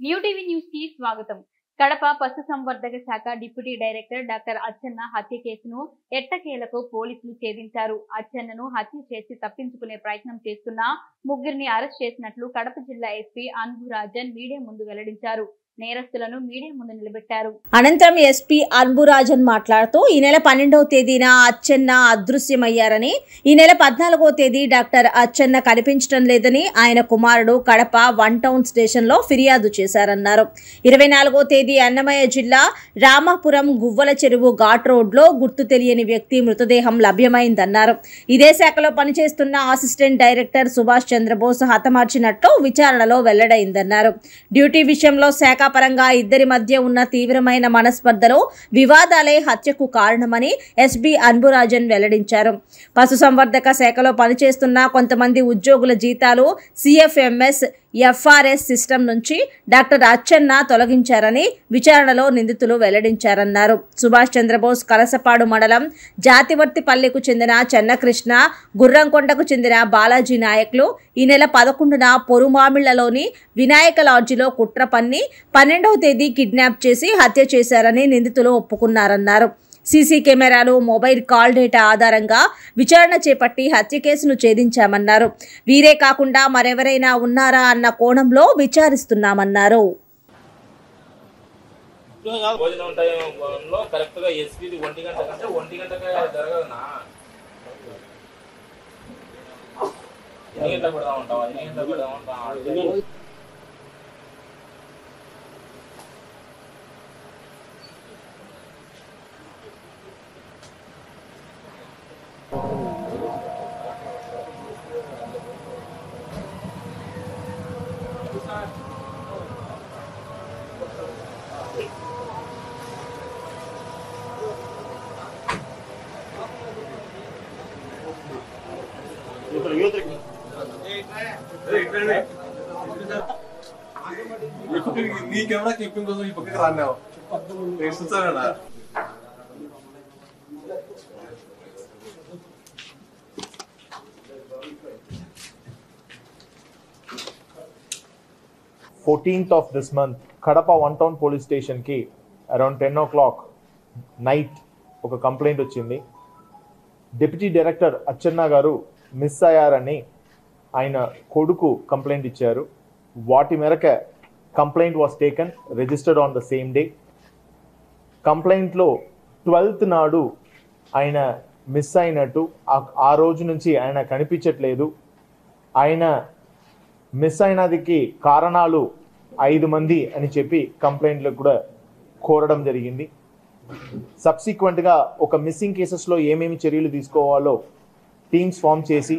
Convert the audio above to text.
New TV న్యూస్కి స్వాగతం. కడప పశు సంవర్ధక శాఖ డిప్యూటీ డైరెక్టర్ డాక్టర్ అచ్చన్న హత్య కేసును ఎట్టకేలకు పోలీసులు ఛేదించారు. అచ్చన్నను హత్య చేసి తప్పించుకునే ప్రయత్నం చేస్తున్న ముగ్గురిని అరెస్ట్ చేసినట్లు కడప జిల్లా ఎస్పీ అన్బురాజన్ మీడియా ముందు వెల్లడించారు. నేరస్తులను మీడియా ముందు నిలబెట్టారు. అనంతరం ఎస్పీ అన్బురాజన్ మాట్లాడుతూ ఈ నెల పన్నెండవ తేదీన అచ్చెన్న అదృశ్యమయ్యారని ఈ నెల పద్నాలుగో తేదీ డాక్టర్ అచ్చెన్న కనిపించడం లేదని ఆయన కుమారుడు కడప వన్ టౌన్ స్టేషన్లో ఫిర్యాదు చేశారన్నారు. ఇరవై నాలుగో తేదీ అన్నమయ్య జిల్లా రామాపురం గువ్వల చెరువు ఘాట్ రోడ్లో గుర్తు తెలియని వ్యక్తి మృతదేహం లభ్యమైందన్నారు. ఇదే శాఖలో పనిచేస్తున్న అసిస్టెంట్ డైరెక్టర్ సుభాష్ చంద్రబోస్ హతమార్చినట్లు విచారణలో వెల్లడైందన్నారు. డ్యూటీ విషయంలో శాఖ పరంగా ఇద్దరి మధ్య ఉన్న తీవ్రమైన మనస్పర్ధలో వివాదాలే హత్యకు కారణమని ఎస్బి అన్బురాజన్ వెల్లడించారు. పశుసంవర్ధక శాఖలో పనిచేస్తున్న కొంతమంది ఉద్యోగుల జీతాలు సిఎఫ్ఎంఎస్ ఎఫ్ఆర్ఎస్ సిస్టమ్ నుంచి డాక్టర్ అచ్చెన్న తొలగించారని విచారణలో నిందితులు వెల్లడించారన్నారు. సుభాష్ చంద్రబోస్ కలసపాడు మండలం జాతివర్తిపల్లికు చెందిన చెన్నకృష్ణ గుర్రంకొండకు చెందిన బాలాజీ నాయక్లు ఈ నెల పదకొండున పొరుమామిళ్ళలోని వినాయక లాడ్జిలో కుట్ర పన్ని పన్నెండవ తేదీ కిడ్నాప్ చేసి హత్య చేశారని నిందితులు ఒప్పుకున్నారన్నారు. సీసీ కెమెరాలు మొబైల్ కాల్ డేటా ఆధారంగా విచారణ చేపట్టి హత్య కేసును ఛేదించామన్నారు. వీరే కాకుండా మరెవరైనా ఉన్నారా అన్న కోణంలో విచారిస్తున్నామన్నారు. భోజనం టైంలో కరెక్ట్ ఎస్పీది ఒంటి గంట కంటే ఒంటి గంటగా జరగదునా? ఎన్ని గంటలు పెడదాం ఉంటావా? ఎన్ని గంటలు పెడదాం ఉంటావా నీ కెమెరా క్లిప్పింగ్ కోసం ఈ పక్కకి రాన్నావు నేను చూసానా fourteenth of this month Kadapa one town police స్టేషన్కి around ten o'clock night ఒక కంప్లైంట్ వచ్చింది డిప్యూటీ డైరెక్టర్ అచ్చెన్న గారు మిస్ అయ్యారని ఆయన కొడుకు కంప్లైంట్ ఇచ్చారు. వాటి మేరక complaint was taken registered on the same day. కంప్లైంట్లో twelfth నాడు ఆయన మిస్ అయినట్టు ఆ- రోజు నుంచి ఆయన కనిపించట్లేదు. ఆయన మిస్ అయినదికి కారణాలు ఐదు మంది అని చెప్పి కంప్లైంట్లో కూడా కోరడం జరిగింది. సబ్సిక్వెంట్గా ఒక మిస్సింగ్ కేసెస్లో ఏమేమి చర్యలు తీసుకోవాలో టీమ్స్ ఫామ్ చేసి